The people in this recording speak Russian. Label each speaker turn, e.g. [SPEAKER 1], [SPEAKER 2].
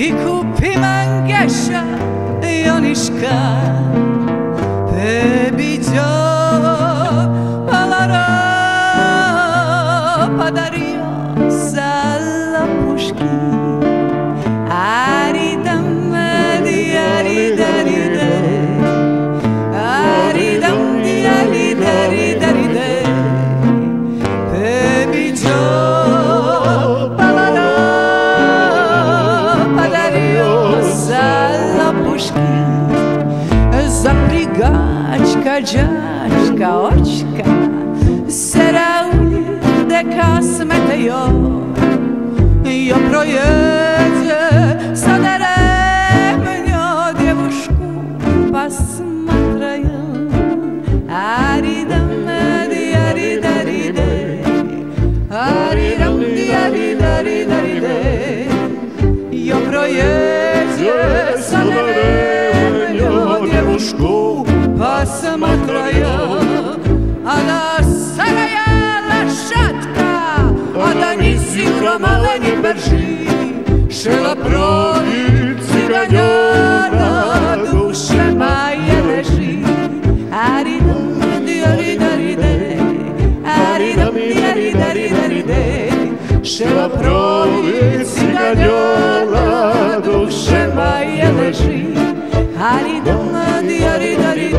[SPEAKER 1] ti kupi mangesha Joniška gačka, đačka, očka, o rauni, deka smete jo, jo projekt. посмотрел Она старая лошадка, а да не сила малені бержи, шила провід циганяна, душе має лежи. Арідам, діарідаріде, арідам, діарідарідаріде, шила провід циганяна, душе має лежи. Арідам, діарідаріде,